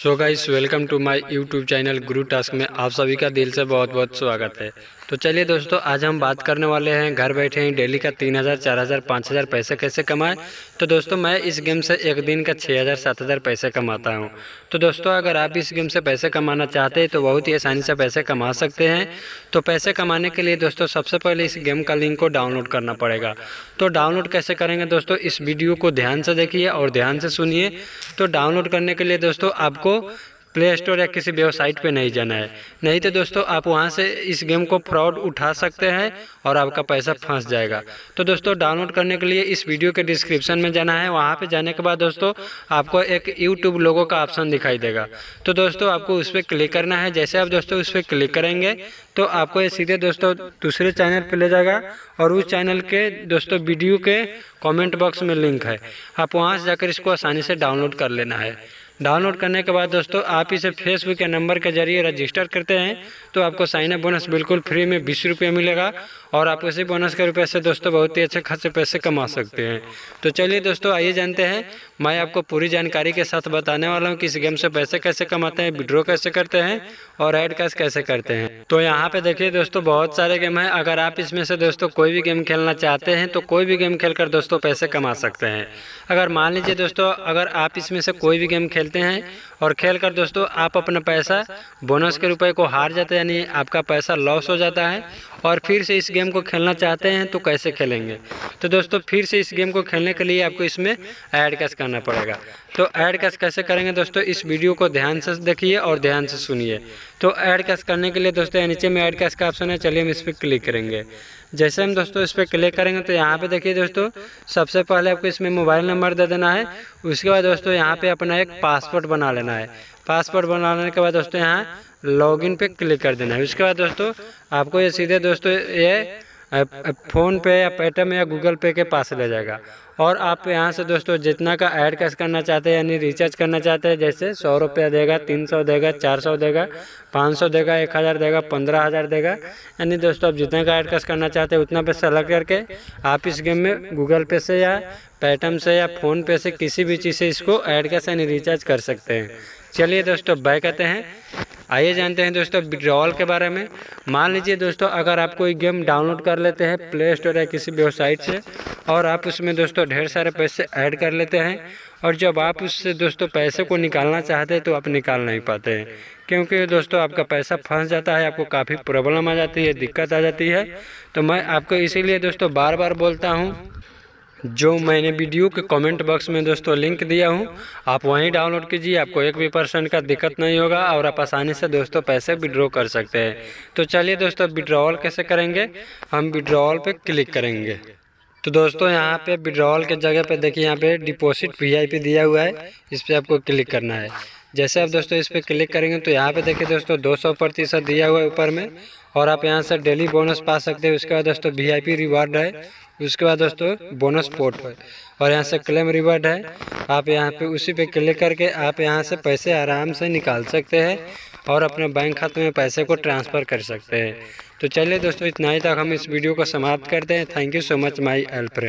So guys welcome to my YouTube channel Guru task में आप सभी का दिल से बहुत बहुत स्वागत है। तो चलिए दोस्तों, आज हम बात करने वाले हैं, घर बैठे ही डेली का तीन हज़ार, चार हज़ार, पाँच हज़ार पैसे कैसे कमाएँ? तो दोस्तों, मैं इस गेम से एक दिन का छः हज़ार, सात हज़ार पैसे कमाता हूँ। तो दोस्तों, अगर आप इस गेम से पैसे कमाना चाहते हैं तो बहुत ही आसानी से पैसे कमा सकते हैं। तो पैसे कमाने के लिए दोस्तों, सबसे पहले इस गेम का लिंक को डाउनलोड करना पड़ेगा। तो डाउनलोड कैसे करेंगे दोस्तों, इस वीडियो को ध्यान से देखिए और ध्यान से सुनिए। तो डाउनलोड करने के लिए दोस्तों, आपको प्ले स्टोर या किसी वेबसाइट पे नहीं जाना है। नहीं तो दोस्तों, आप वहाँ से इस गेम को फ्रॉड उठा सकते हैं और आपका पैसा फंस जाएगा। तो दोस्तों डाउनलोड करने के लिए इस वीडियो के डिस्क्रिप्शन में जाना है। वहाँ पे जाने के बाद दोस्तों, आपको एक यूट्यूब लोगों का ऑप्शन दिखाई देगा। तो दोस्तों, आपको उस पर क्लिक करना है। जैसे आप दोस्तों उस पर क्लिक करेंगे तो आपको ये सीधे दोस्तों दूसरे चैनल पर ले जाएगा और उस चैनल के दोस्तों वीडियो के कॉमेंट बॉक्स में लिंक है। आप वहाँ से जाकर इसको आसानी से डाउनलोड कर लेना है। डाउनलोड करने के बाद दोस्तों, आप इसे फेसबुक के नंबर के ज़रिए रजिस्टर करते हैं तो आपको साइन अप बोनस बिल्कुल फ्री में बीस रुपये मिलेगा और आप उसी बोनस के रुपये से दोस्तों बहुत ही अच्छे खासे पैसे कमा सकते हैं। तो चलिए दोस्तों, आइए जानते हैं। मैं आपको पूरी जानकारी के साथ बताने वाला हूँ कि इस गेम से पैसे कैसे कमाते हैं विड्रॉ कैसे करते हैं और एड कैश कैसे करते हैं। तो यहाँ पे देखिए दोस्तों, बहुत सारे गेम हैं। अगर आप इसमें से दोस्तों कोई भी गेम खेलना चाहते हैं तो कोई भी गेम खेलकर दोस्तों पैसे कमा सकते हैं। अगर मान लीजिए दोस्तों, अगर आप इसमें से कोई भी गेम खेलते हैं। और खेल कर दोस्तों, आप अपना पैसा बोनस के रुपए को हार जाते हैं, यानी आपका पैसा लॉस हो जाता है। और फिर से इस गेम को खेलना चाहते हैं तो कैसे खेलेंगे? तो दोस्तों, फिर से इस गेम को खेलने के लिए आपको इसमें ऐड कैश करना पड़ेगा। तो ऐड कैश कैसे करेंगे दोस्तों, इस वीडियो को ध्यान से देखिए और ध्यान से सुनिए। तो ऐड कैश करने के लिए दोस्तों नीचे में ऐड कैश का ऑप्शन है, चलिए हम इस पर क्लिक करेंगे। जैसे हम दोस्तों इस पर क्लिक करेंगे तो यहाँ पे देखिए दोस्तों, सबसे पहले आपको इसमें मोबाइल नंबर दे देना है। उसके बाद दोस्तों यहाँ पे अपना एक पासपोर्ट बना लेना है। पासपोर्ट बना लेने के बाद दोस्तों यहाँ लॉगिन पे क्लिक कर देना है। उसके बाद दोस्तों, आपको ये सीधे दोस्तों ये फ़ोन पे या पेटीएम या गूगल पे के पास ले जाएगा। और आप यहाँ से दोस्तों जितना का ऐड कैश करना चाहते हैं, यानी रिचार्ज करना चाहते हैं, जैसे सौ रुपया देगा, तीन सौ देगा, चार सौ देगा, पाँच सौ देगा, एक हज़ार देगा, पंद्रह हज़ार देगा। यानी दोस्तों आप जितना का ऐड कैश करना चाहते हैं, उतना पैसा सेलेक्ट करके आप इस गेम में गूगल पे से या पेटीएम से या फ़ोन पे से किसी भी चीज़ से इसको ऐड कैश यानी रिचार्ज कर सकते हैं। चलिए दोस्तों बाय कहते हैं। आइए जानते हैं दोस्तों विड्रॉल के बारे में। मान लीजिए दोस्तों, अगर आप कोई गेम डाउनलोड कर लेते हैं प्ले स्टोर या किसी वेबसाइट से, और आप उसमें दोस्तों ढेर सारे पैसे ऐड कर लेते हैं, और जब आप उससे दोस्तों पैसे को निकालना चाहते हैं तो आप निकाल नहीं पाते हैं। क्योंकि दोस्तों, आपका पैसा फंस जाता है, आपको काफ़ी प्रॉब्लम आ जाती है, दिक्कत आ जाती है। तो मैं आपको इसीलिए दोस्तों बार बार बोलता हूँ जो मैंने वीडियो के कमेंट बॉक्स में दोस्तों लिंक दिया हूँ, आप वहीं डाउनलोड कीजिए, आपको एक भी परसेंट का दिक्कत नहीं होगा और आप आसानी से दोस्तों पैसे विड्रॉ कर सकते हैं। तो चलिए दोस्तों विड्रॉल कैसे करेंगे? हम विड्रॉल पे क्लिक करेंगे। तो दोस्तों, यहाँ पे विड्रॉल के जगह पे देखिए, यहाँ पे डिपॉजिट वी दिया हुआ है, इस पर आपको क्लिक करना है। जैसे आप दोस्तों इस पर क्लिक करेंगे तो यहाँ पे देखिए दोस्तों दो सौ प्रतिशत दिया हुआ है ऊपर में और आप यहाँ से डेली बोनस पा सकते हैं। उसके बाद दोस्तों वी रिवार्ड है। उसके बाद दोस्तों बोनस पोर्ट है और यहाँ से क्लेम रिवार्ड है। आप यहाँ पे उसी पे क्लिक करके आप यहाँ से पैसे आराम से निकाल सकते हैं और अपने बैंक खाते में पैसे को ट्रांसफ़र कर सकते हैं। तो चलिए दोस्तों इतना ही तक हम इस वीडियो को समाप्त करते हैं। Thank you so much my L friend